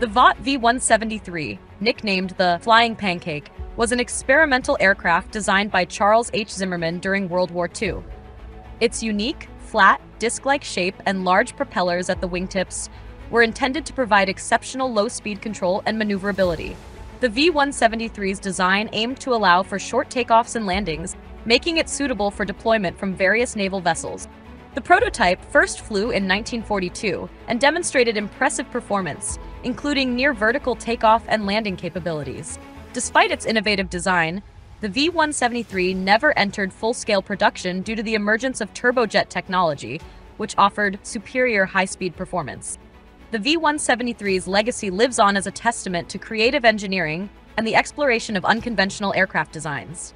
The Vought V-173, nicknamed the Flying Pancake, was an experimental aircraft designed by Charles H. Zimmerman during World War II. Its unique, flat, disc-like shape and large propellers at the wingtips were intended to provide exceptional low-speed control and maneuverability. The V-173's design aimed to allow for short takeoffs and landings, making it suitable for deployment from various naval vessels. The prototype first flew in 1942 and demonstrated impressive performance, including near vertical takeoff and landing capabilities. Despite its innovative design, the V-173 never entered full-scale production due to the emergence of turbojet technology, which offered superior high-speed performance. The V-173's legacy lives on as a testament to creative engineering and the exploration of unconventional aircraft designs.